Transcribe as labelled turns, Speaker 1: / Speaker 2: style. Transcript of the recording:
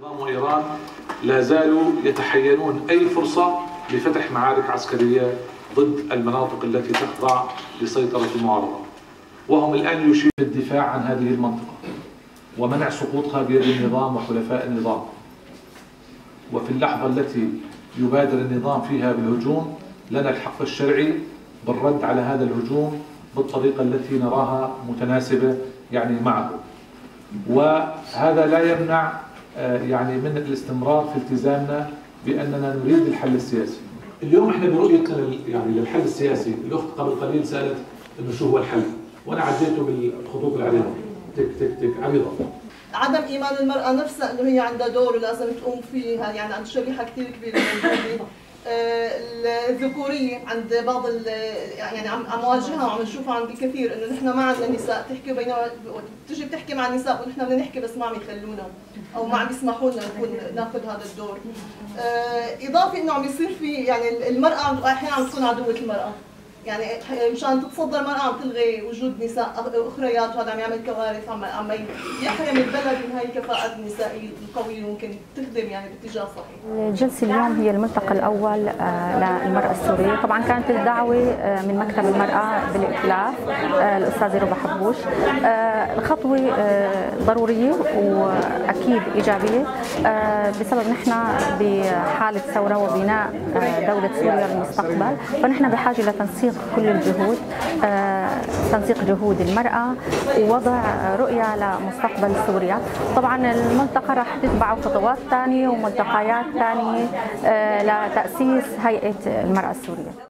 Speaker 1: نظام إيران لا زالوا يتحينون أي فرصة لفتح معارك عسكرية ضد المناطق التي تخضع لسيطرة المعارضة. وهم الآن يشيرون للدفاع عن هذه المنطقة. ومنع سقوطها بيد النظام وحلفاء النظام. وفي اللحظة التي يبادر النظام فيها بالهجوم لنا الحق الشرعي بالرد على هذا الهجوم بالطريقة التي نراها متناسبة يعني معه. وهذا لا يمنع يعني من الاستمرار في التزامنا بأننا نريد الحل السياسي. اليوم إحنا برؤيتنا يعني للحل السياسي، الأخت قبل قليل سألت إنه شو هو الحل؟ وأنا عديته بالخطوط العريضه تك تك تك عريضة.
Speaker 2: عدم إيمان المرأة نفسها إنه هي عندها دور ولازم تقوم فيه هذه يعني عند شريحة كثير كبيرة آه، الذكورية عند بعض يعني عم عم واجهها وعم نشوفها عند الكثير إنه نحن ما عندنا نساء تحكي بينما بتجي بتحكي مع النساء ونحن بدنا نحكي بس ما عم يخلونا أو ما عم يسمحوا لنا نكون ناخذ هذا الدور. آه، إضافة إنه عم يصير في يعني المرأة أحيانا عم تكون عدوة المرأة. يعني مشان تتصدر المرأة عم تلغي وجود نساء أخريات وهذا عم يعمل كوارث عم عم يحرم البلد من هاي الكفاءات النسائية القوية اللي ممكن تخدم يعني باتجاه صحيح.
Speaker 3: الجلسة اليوم هي الملتقى الأول آه، للمرأة السورية. طبعا كانت الدعوة آه، من مكتب المرأة بالائتلاف آه، الأستاذة ربا حبوش. الخطوة ضرورية وأكيد إيجابية. آه، بسبب نحن بحالة ثورة وبناء آه، دولة سوريا للمستقبل فنحن بحاجة لتنسيق كل الجهود آه، تنسيق جهود المرأة ووضع رؤية لمستقبل سوريا. طبعا الملتقى راح تتبعه خطوات ثانية وملتقيات ثانية آه، لتأسيس هيئة المرأة السورية.